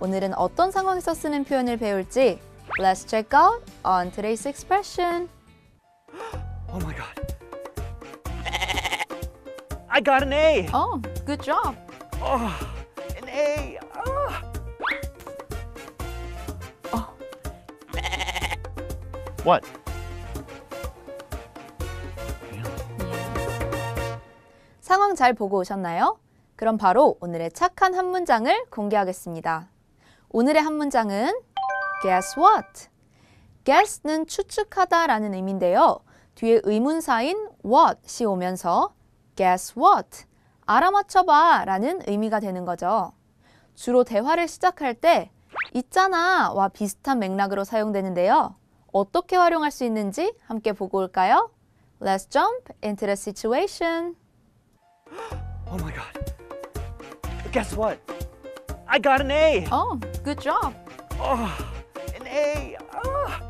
오늘은 어떤 상황에서 쓰는 표현을 배울지 Let's check out on today's expression. Oh my god. I got an A. Oh, good job. Oh, an A. Ah. What? 상황 잘 보고 오셨나요? 그럼 바로 오늘의 착한 한 문장을 공개하겠습니다. 오늘의 한 문장은 Guess what? Guess는 추측하다 라는 의미인데요. 뒤에 의문사인 what이 오면서 Guess what? 알아맞혀봐 라는 의미가 되는 거죠. 주로 대화를 시작할 때 있잖아 와 비슷한 맥락으로 사용되는데요. 어떻게 활용할 수 있는지 함께 보고 올까요? Let's jump into the situation. Oh my god. Guess what? I got an A. Oh, good job. Oh, an A. Ah.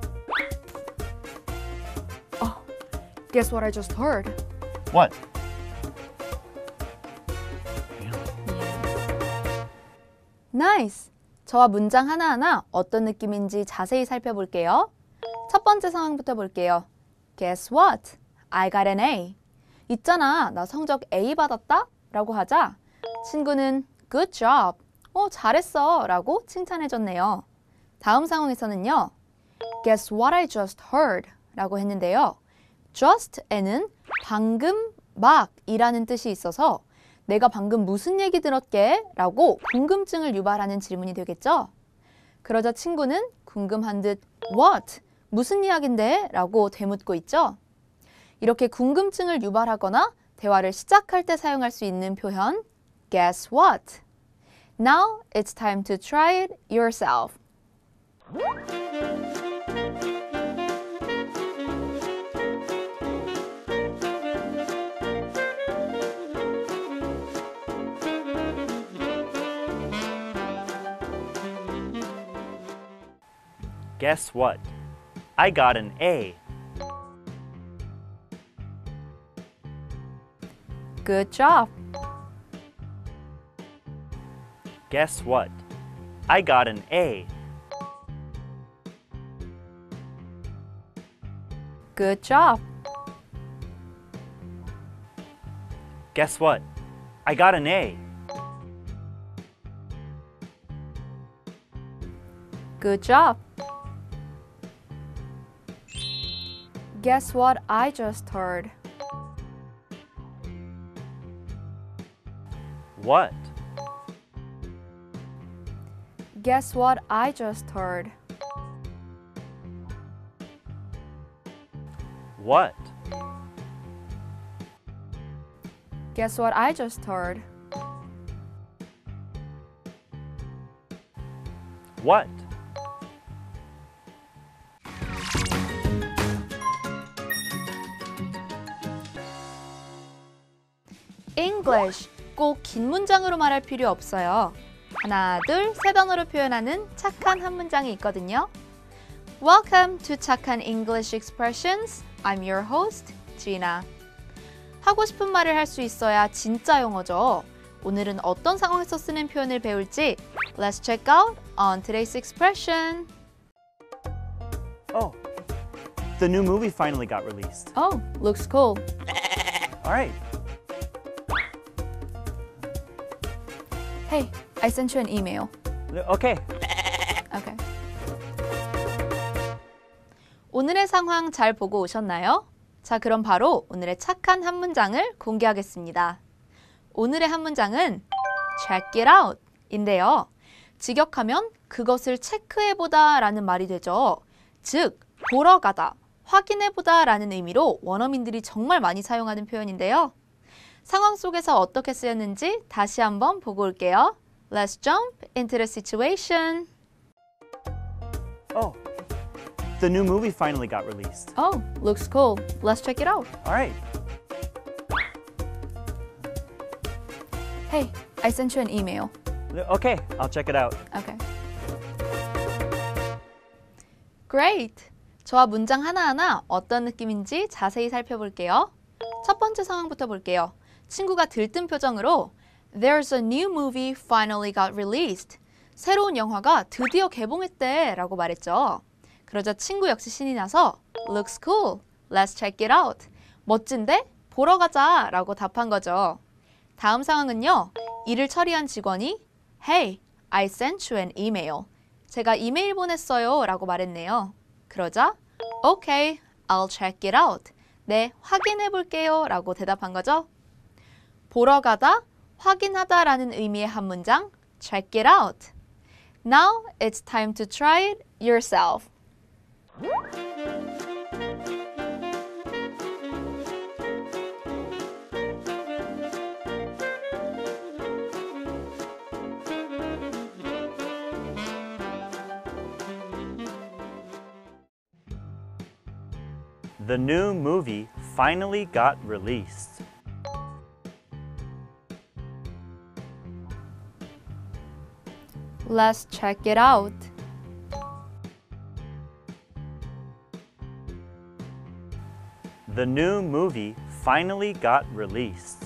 Guess what I just heard? What? Nice. 저와 문장 하나하나 어떤 느낌인지 자세히 살펴볼게요. 첫 번째 상황부터 볼게요. Guess what? I got an A. 있잖아, 나 성적 A 받았다? 라고 하자 친구는 Good job. 어, 잘했어. 라고 칭찬해줬네요. 다음 상황에서는요. Guess what I just heard? 라고 했는데요. just에는 방금 막 이라는 뜻이 있어서 내가 방금 무슨 얘기 들었게? 라고 궁금증을 유발하는 질문이 되겠죠? 그러자 친구는 궁금한 듯 What? 무슨 이야기인데? 라고 되묻고 있죠? 이렇게 궁금증을 유발하거나 대화를 시작할 때 사용할 수 있는 표현 Guess what? Now it's time to try it yourself. Guess what? I got an A. Good job. Guess what? I got an A. Good job. Guess what? I got an A. Good job. Guess what I just heard? What? Guess what I just heard? What? Guess what I just heard? What? English. 꼭 긴 문장으로 말할 필요 없어요. 하나, 둘, 세 단어로 표현하는 착한 한 문장이 있거든요. Welcome to 착한 English Expressions. I'm your host, Gina. 하고 싶은 말을 할 수 있어야 진짜 영어죠. 오늘은 어떤 상황에서 쓰는 표현을 배울지 Let's check out on today's expression. Oh, the new movie finally got released. Oh, looks cool. All right. Hey, I sent you an email. Okay. Okay. 오늘의 상황 잘 보고 오셨나요? 자, 그럼 바로 오늘의 착한 한 문장을 공개하겠습니다. 오늘의 한 문장은 check it out 인데요. 직역하면 그것을 체크해보다 라는 말이 되죠. 즉, 보러 가다, 확인해보다 라는 의미로 원어민들이 정말 많이 사용하는 표현인데요. 상황 속에서 어떻게 쓰였는지 다시 한번 보고 올게요. Let's jump into the situation. Oh, the new movie finally got released. Oh, looks cool. Let's check it out. All right. Hey, I sent you an email. Okay, I'll check it out. Okay. Great. 저와 문장 하나하나 어떤 느낌인지 자세히 살펴볼게요. 첫 번째 상황부터 볼게요. 친구가 들뜬 표정으로 There's a new movie finally got released. 새로운 영화가 드디어 개봉했대 라고 말했죠. 그러자 친구 역시 신이 나서 Looks cool. Let's check it out. 멋진데? 보러 가자 라고 답한 거죠. 다음 상황은요. 일을 처리한 직원이 Hey, I sent you an email. 제가 이메일 보냈어요 라고 말했네요. 그러자 Okay, I'll check it out. 네, 확인해 볼게요 라고 대답한 거죠. 보러 가다, 확인하다 라는 의미의 한 문장 check it out. Now it's time to try it yourself. The new movie finally got released. Let's check it out. The new movie finally got released.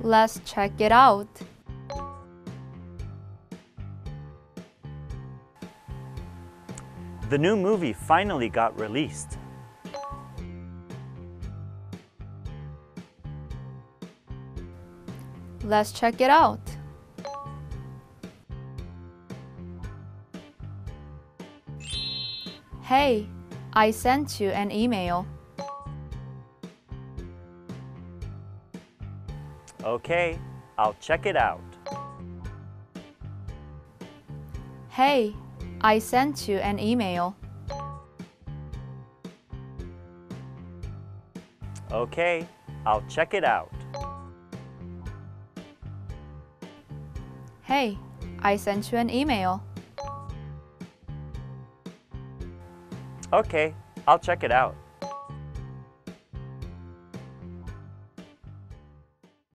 Let's check it out. The new movie finally got released. Let's check it out. Hey, I sent you an email. Okay, I'll check it out. Hey, I sent you an email. Okay, I'll check it out. Hey, I sent you an email. Okay, I'll check it out.